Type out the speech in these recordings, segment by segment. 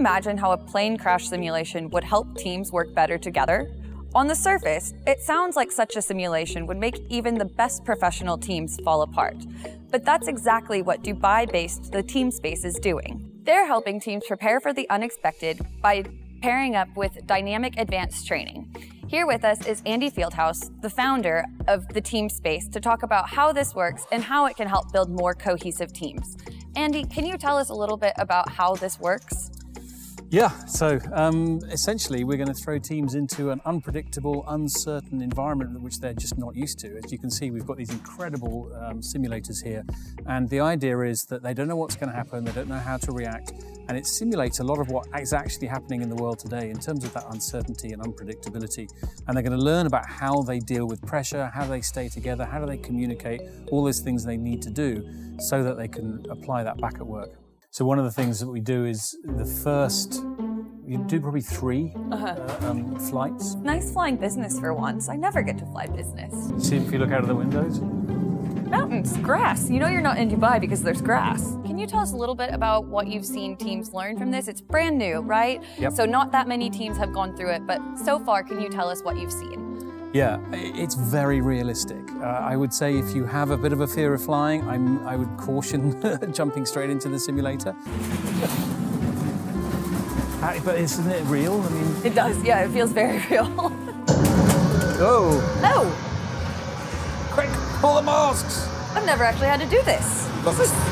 imagine how a plane crash simulation would help teams work better together? On the surface, it sounds like such a simulation would make even the best professional teams fall apart. But that's exactly what Dubai based the Team Space is doing. They're helping teams prepare for the unexpected by pairing up with dynamic advanced training. Here with us is Andy Fieldhouse, the founder of the Team Space, to talk about how this works and how it can help build more cohesive teams. Andy, can you tell us a little bit about how this works? Yeah, so um, essentially, we're going to throw teams into an unpredictable, uncertain environment which they're just not used to. As you can see, we've got these incredible um, simulators here, and the idea is that they don't know what's going to happen, they don't know how to react, and it simulates a lot of what is actually happening in the world today in terms of that uncertainty and unpredictability. And they're going to learn about how they deal with pressure, how they stay together, how do they communicate, all those things they need to do so that they can apply that back at work. So one of the things that we do is the first, you do probably 3 uh-huh. uh, um, flights. Nice flying business for once. I never get to fly business. See if you look out of the windows. Mountains, grass. You know you're not in Dubai because there's grass. Can you tell us a little bit about what you've seen teams learn from this? It's brand new, right? Yep. So not that many teams have gone through it, but so far, can you tell us what you've seen? Yeah, it's very realistic. Uh, I would say if you have a bit of a fear of flying, I'm, I would caution jumping straight into the simulator. but isn't it real? I mean, it does. Yeah, it feels very real. oh! Oh! Quick, pull the masks! I've never actually had to do this.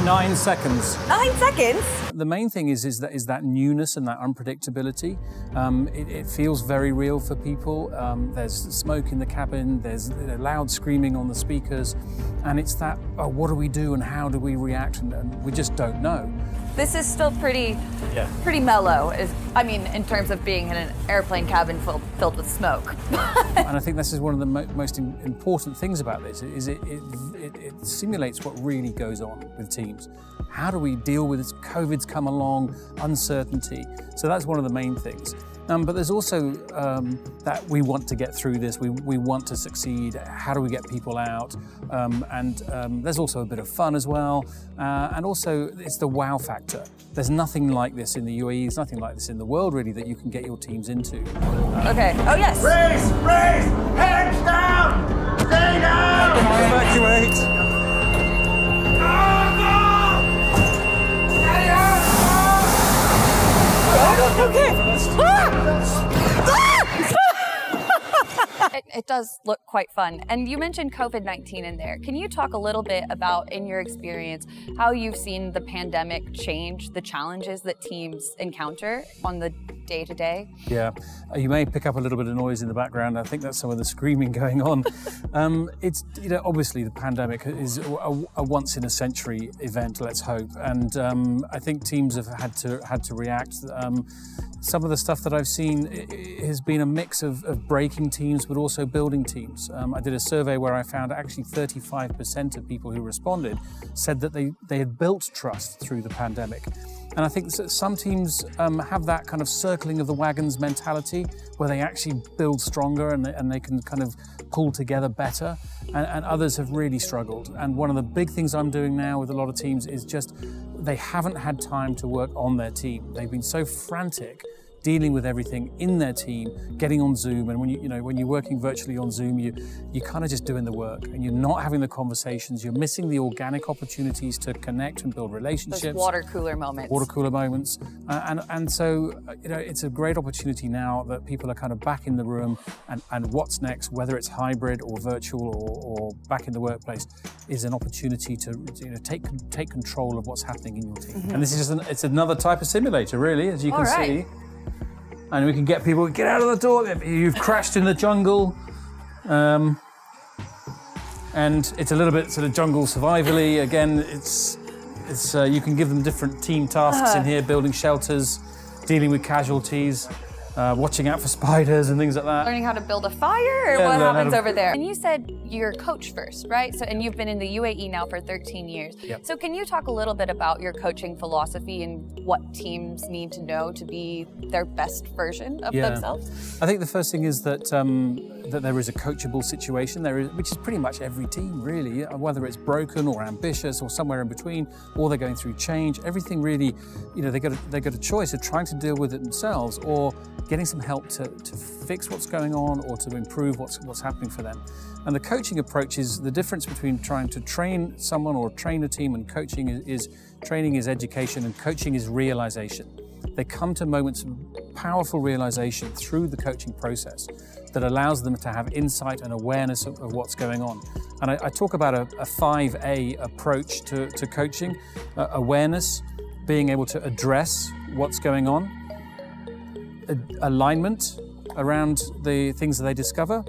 Nine seconds. Nine seconds? The main thing is, is, that, is that newness and that unpredictability. Um, it, it, feels very real for people. Um, there's smoke in the cabin, there's loud screaming on the speakers, and it's that, oh, what do we do and how do we react? And, and we just don't know. This is still pretty, yeah. pretty mellow. Is I mean, in terms of being in an airplane cabin filled, filled with smoke. and I think this is one of the mo most important things about this is it, it, it, it simulates what really goes on with teams. How do we deal with this? COVID's come along, uncertainty. So that's one of the main things. Um, but there's also um, that we want to get through this, we, we want to succeed, how do we get people out? Um, and um, there's also a bit of fun as well. Uh, and also, it's the wow factor. There's nothing like this in the UAE, there's nothing like this in the world really that you can get your teams into. Okay, oh yes. Race, race, hands down, stay down! Evacuate! It, does look quite fun. And you mentioned COVID 19 in there. Can you talk a little bit about, in your experience, how you've seen the pandemic change the challenges that teams encounter on the day to day? Yeah, uh, you may pick up a little bit of noise in the background. I think that's some of the screaming going on. um, it's you know obviously the pandemic is a, a once in a century event. Let's hope, and um, I think teams have had to had to react. Um, some of the stuff that I've seen has been a mix of, of breaking teams, but also building teams. Um, I did a survey where I found actually 35% of people who responded said that they, they had built trust through the pandemic. And I think some teams um, have that kind of circling of the wagons mentality where they actually build stronger and they, and they can kind of pull together better. And, and others have really struggled. And one of the big things I'm doing now with a lot of teams is just they haven't had time to work on their team. They've been so frantic dealing with everything in their team, getting on Zoom. And when you, you know, when you're working virtually on Zoom, you, you're kind of just doing the work and you're not having the conversations. You're missing the organic opportunities to connect and build relationships. Those water cooler moments. Water cooler moments. Uh, and, and so, you know, it's a great opportunity now that people are kind of back in the room and, and what's next, whether it's hybrid or virtual or, or back in the workplace, is an opportunity to, you know, take, take control of what's happening in your team. Mm -hmm. And this is just an, it's another type of simulator, really, as you can right. see and we can get people get out of the door. You've crashed in the jungle, um, and it's a little bit sort of jungle survivally. Again, it's it's uh, you can give them different team tasks uh. in here, building shelters, dealing with casualties uh, watching out for spiders and things like that. Learning how to build a fire or yeah, what happens to... over there? And you said you're coach first, right? So and you've been in the UAE now for 13 years. Yep. So can you talk a little bit about your coaching philosophy and what teams need to know to be their best version of yeah. themselves? I think the first thing is that um, that there is a coachable situation, there is, which is pretty much every team really, uh, whether it's broken or ambitious or somewhere in between, or they're going through change. Everything really, you know, they got a, they got a choice of trying to deal with it themselves or getting some help to, to fix what's going on or to improve what's what's happening for them. And the coaching approach is the difference between trying to train someone or train a team and coaching is, is training is education and coaching is realization. They come to moments of powerful realization through the coaching process that allows them to have insight and awareness of, of what's going on. And I, I talk about a, a, 5A approach to, to coaching uh, awareness, being able to address what's going on, alignment around the things that they discover,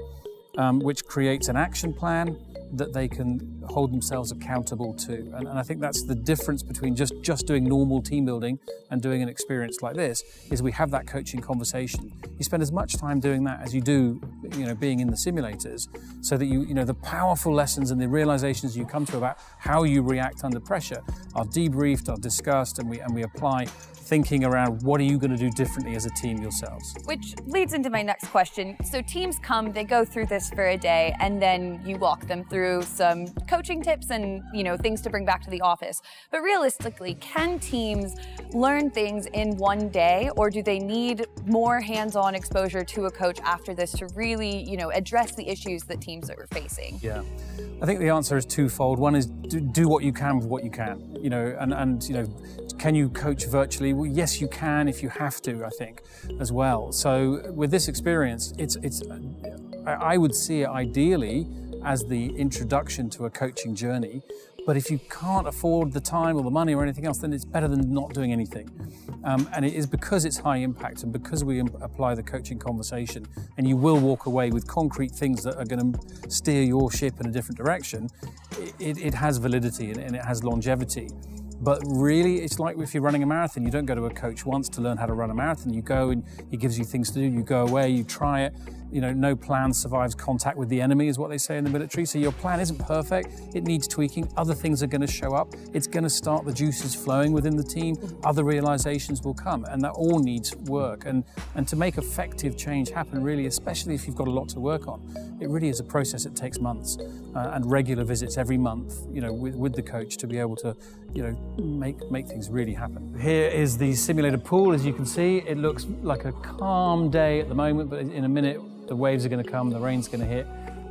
um, which creates an action plan, that they can hold themselves accountable to. And, and, I think that's the difference between just, just doing normal team building and doing an experience like this, is we have that coaching conversation. You spend as much time doing that as you do, you know, being in the simulators, so that you, you know, the powerful lessons and the realizations you come to about how you react under pressure are debriefed, are discussed, and we, and we apply thinking around what are you going to do differently as a team yourselves. Which leads into my next question. So teams come, they go through this for a day, and then you walk them through some coaching tips and you know things to bring back to the office. But realistically, can teams learn things in one day, or do they need more hands-on exposure to a coach after this to really you know address the issues that teams are facing? Yeah, I think the answer is twofold. One is do, do what you can with what you can. You know, and and you know, can you coach virtually? Well, yes, you can if you have to, I think, as well. So with this experience, it's, it's I would see it ideally as the introduction to a coaching journey. But if you can't afford the time or the money or anything else, then it's better than not doing anything. Um, and it is because it's high impact and because we apply the coaching conversation and you will walk away with concrete things that are going to steer your ship in a different direction, it, it has validity and, and it has longevity. But really, it's like if you're running a marathon, you don't go to a coach once to learn how to run a marathon. You go and he gives you things to do. You go away, you try it, you know, no plan survives contact with the enemy, is what they say in the military. So your plan isn't perfect, it needs tweaking. Other things are going to show up. It's going to start the juices flowing within the team. Other realizations will come, and that all needs work. And, and to make effective change happen, really, especially if you've got a lot to work on, it really is a process that takes months uh, and regular visits every month, you know, with, with the coach to be able to, you know, make, make things really happen. Here is the simulated pool, as you can see. It looks like a calm day at the moment, but in a minute, the waves are going to come, the rain's going to hit,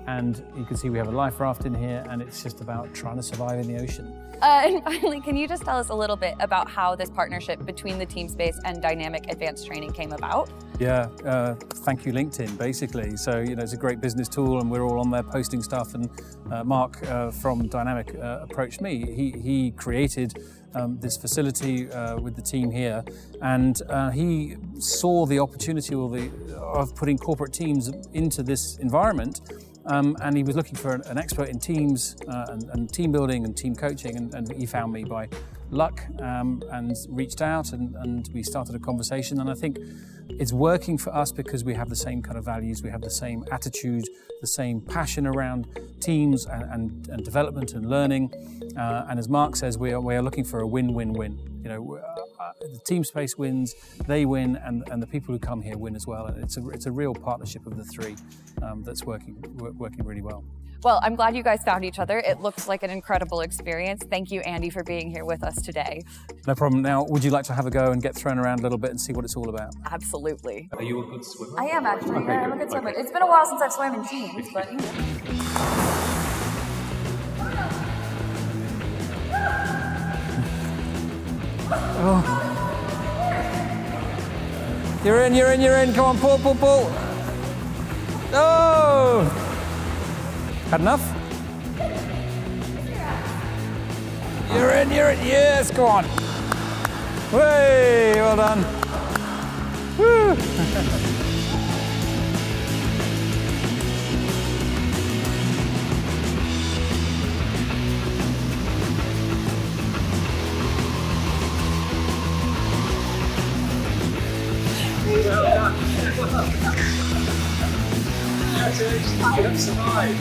and you can see we have a life raft in here, and it's just about trying to survive in the ocean. Uh, and finally, can you just tell us a little bit about how this partnership between the Teamspace and Dynamic Advanced Training came about? Yeah, uh, thank you LinkedIn, basically. So, you know, it's a great business tool and we're all on there posting stuff. And uh, Mark uh, from Dynamic uh, approached me. He, he created um, this facility uh, with the team here, and uh, he saw the opportunity or the, of putting corporate teams into this environment. Um, and he was looking for an, expert in teams uh, and, and, team building and team coaching, and, and he found me by luck um, and reached out, and, and we started a conversation. And I think it's working for us because we have the same kind of values, we have the same attitude, the same passion around teams and, and, and development and learning. Uh, and as Mark says, we are, we are looking for a win-win-win. You know, uh, uh, the Teamspace wins, they win, and, and the people who come here win as well. And it's a, it's a real partnership of the three um, that's working, working really well. Well, I'm glad you guys found each other. It looks like an incredible experience. Thank you, Andy, for being here with us today. No problem. Now, would you like to have a go and get thrown around a little bit and see what it's all about? Absolutely. Are you a good swimmer? I am actually. Okay, I'm a good swimmer. It's been a while since I've swam in teams, but you know. Oh. You're in, you're in, you're in. Come on, pull, pull, pull. Oh! Had enough? You're in, you're in. Yes, go on. Way, well done. Woo. That's it. You have survived.